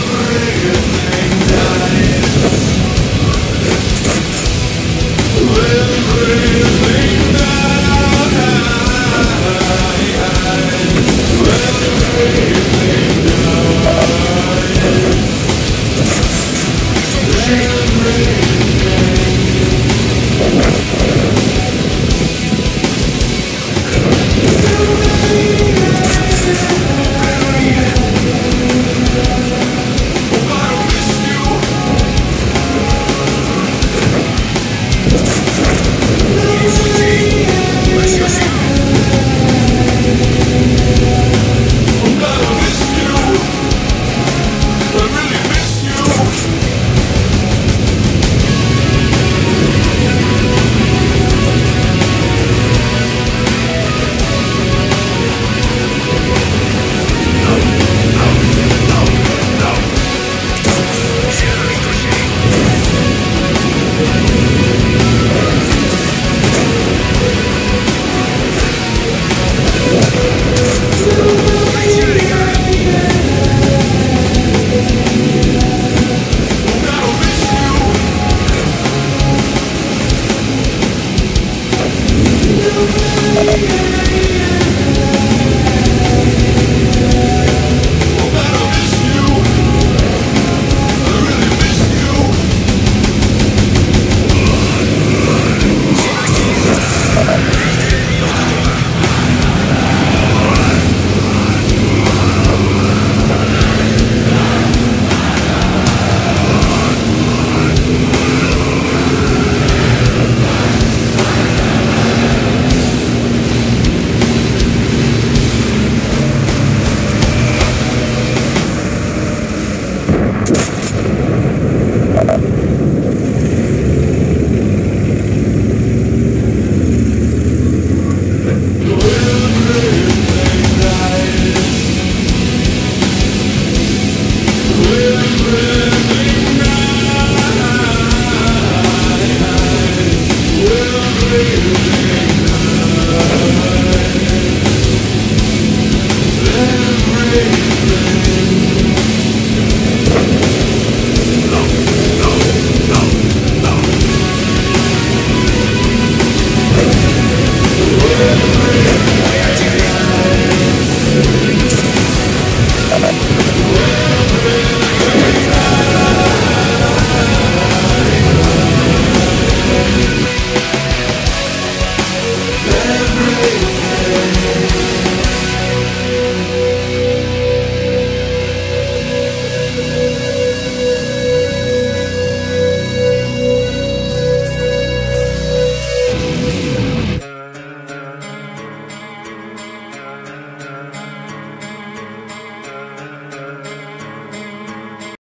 Everything salement